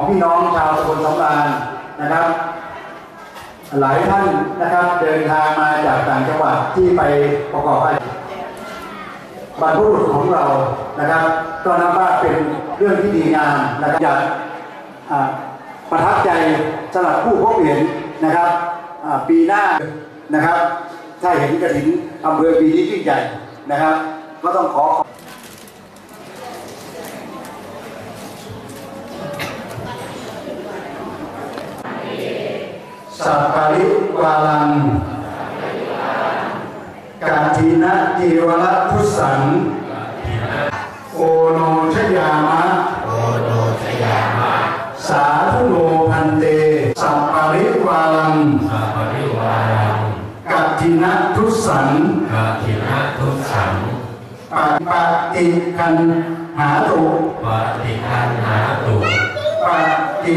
ของพี่น้องชาวตำบลสำราญนะครับ หลายท่านนะครับเดินทางมาจากต่างจังหวัดที่ไปประกอบอาชีพบรรพบุรุษของเรานะครับ ก็นับว่าเป็นเรื่องที่ดีงามนะครับอยากประทับใจสำหรับผู้พบเห็นนะครับปีหน้านะครับ ถ้าเห็นกระถินอำเภอปีนี้ยิ่งใหญ่นะครับ ก็ต้องขอ sakali walang. Kadina tiwala pusan ono jayama. Ono jayama. Sadhuno pante sakali walang. Sakali walang. Kadina pusan kadina pusan patikan hatu patikan hatu ปฏิ